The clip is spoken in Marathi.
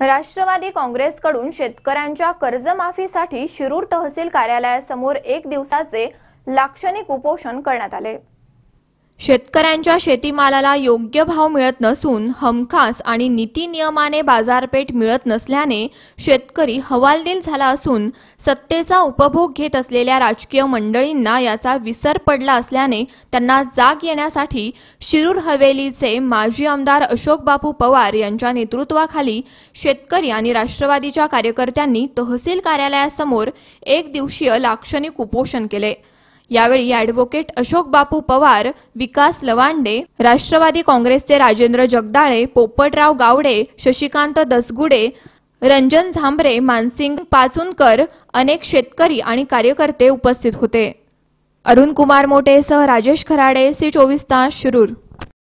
राष्ट्रवादी काँग्रेसकडून शेतकऱ्यांच्या कर्जमाफीसाठी शिरूर तहसील कार्यालयासमोर एक दिवसाचे लाक्षणिक उपोषण करण्यात आले. शेतकऱ्यांच्या शेतीमालाला योग्य भाव मिळत नसून हमखास आणि नीती नियमाने बाजारपेठ मिळत नसल्याने शेतकरी हवालदिल झाला असून सत्तेचा उपभोग घेत असलेल्या राजकीय मंडळींना याचा विसर पडला असल्याने त्यांना जाग येण्यासाठी शिरूर हवेलीचे माजी आमदार अशोक बापू पवार यांच्या नेतृत्वाखाली शेतकरी आणि राष्ट्रवादीच्या कार्यकर्त्यांनी तहसील कार्यालयासमोर एक दिवसीय लाक्षणिक उपोषण केले. यावेळी ॲडव्होकेट अशोक बापू पवार विकास लवांडे राष्ट्रवादी काँग्रेसचे राजेंद्र जगदाळे पोपटराव गावडे शशिकांत दसगुडे रंजन झांबरे मानसिंग पाचुनकर अनेक शेतकरी आणि कार्यकर्ते उपस्थित होते. अरुण कुमार मोटेसह राजेश खराडे सी चोवीस तास शिरूर.